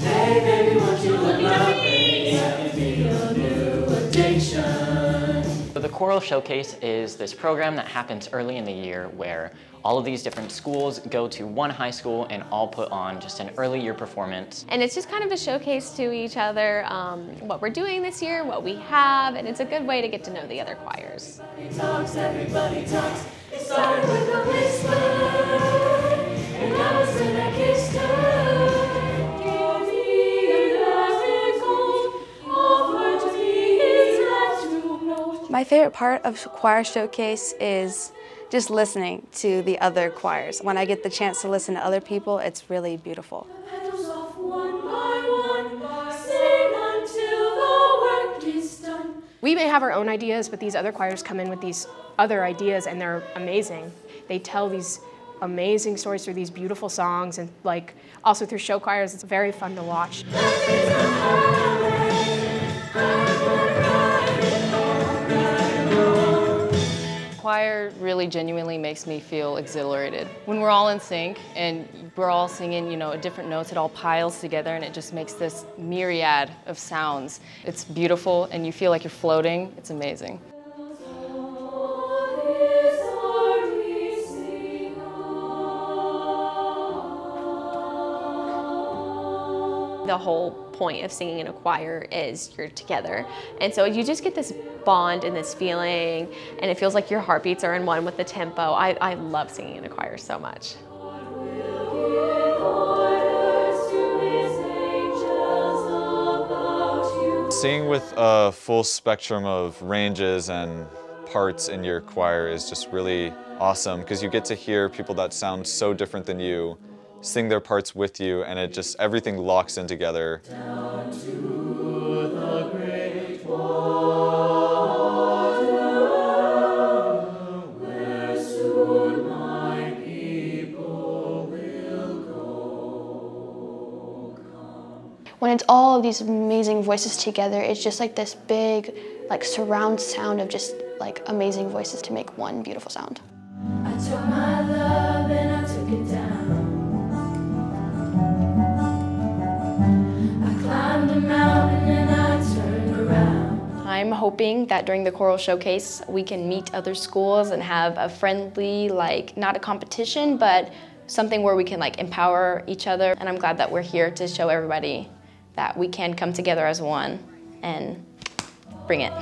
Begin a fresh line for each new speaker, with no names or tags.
Hey baby, won't you let love be a new addiction?
So the Choral Showcase is this program that happens early in the year where all of these different schools go to one high school and all put on just an early year performance.
And it's just kind of a showcase to each other, um, what we're doing this year, what we have, and it's a good way to get to know the other choirs.
Everybody talks, everybody talks.
My favorite part of Choir Showcase is just listening to the other choirs. When I get the chance to listen to other people, it's really beautiful.
We may have our own ideas, but these other choirs come in with these other ideas and they're amazing. They tell these amazing stories through these beautiful songs and like also through show choirs. It's very fun to watch.
Choir really genuinely makes me feel exhilarated. When we're all in sync and we're all singing, you know, different notes, it all piles together and it just makes this myriad of sounds. It's beautiful and you feel like you're floating. It's amazing.
The whole point of singing in a choir is you're together. And so you just get this bond and this feeling, and it feels like your heartbeats are in one with the tempo. I, I love singing in a choir so much.
Singing with a full spectrum of ranges and parts in your choir is just really awesome because you get to hear people that sound so different than you sing their parts with you and it just everything locks in together.
when it's all of these amazing voices together, it's just like this big, like surround sound of just like amazing voices to make one beautiful sound.
I'm hoping that during the choral showcase we can meet other schools and have a friendly, like not a competition, but something where we can like empower each other. And I'm glad that we're here to show everybody that we can come together as one and bring it.